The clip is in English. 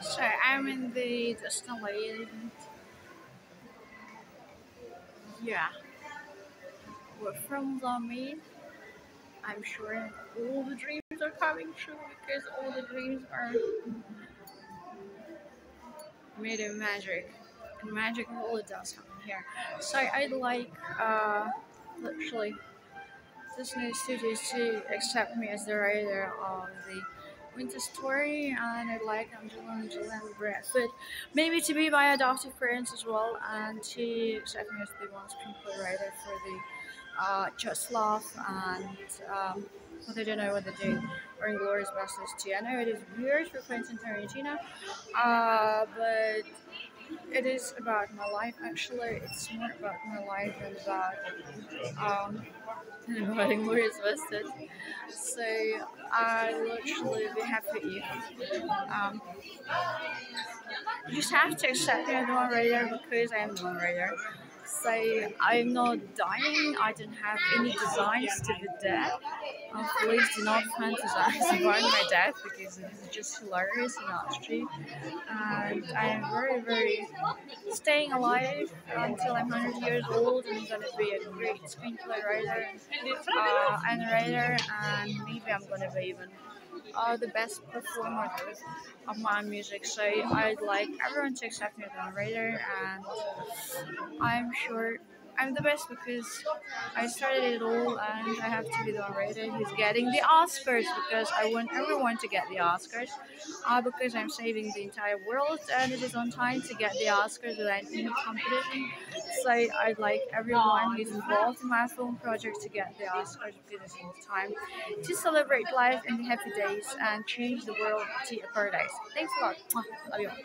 So I'm in the Disneyland. Yeah. We're from Zombie. I'm sure all the dreams are coming true because all the dreams are made of magic. And magic really does happen here. So I'd like uh literally Disney Studios to accept me as the writer of the Winter Story, and I'd like Angela and Julian Bradford maybe to be my adoptive parents as well, and me as the one screenplay writer for the uh, Just Love and um, I don't know what they do, or Inglourious Basterds too. I know it is weird for Quentin Tarantino, uh, but it is about my life actually. It's more about my life than about um, than about Inglourious Basterds. So I literally be happy if um, you just have to accept as the one writer because I am the one writer. So I'm not dying. I don't have any designs to the death. Um, please do not fantasize about my death because it is just hilarious and true. And I am very, very staying alive until I'm 100 years old and I'm gonna be a great screenplay writer uh, and writer, and maybe I'm gonna be even uh, the best performer of my music. So I'd like everyone to accept me as a writer, and I'm sure I'm the best because I started it all, and I have to be the one writer who's getting the Oscars because I want everyone to get the Oscars. Uh, because I'm saving the entire world, and it is on time to get the Oscars without any competition. So I'd like everyone who's involved in my film project to get the Oscars because it's on time to celebrate life and the happy days and change the world to a paradise. Thanks a lot. Love you. all.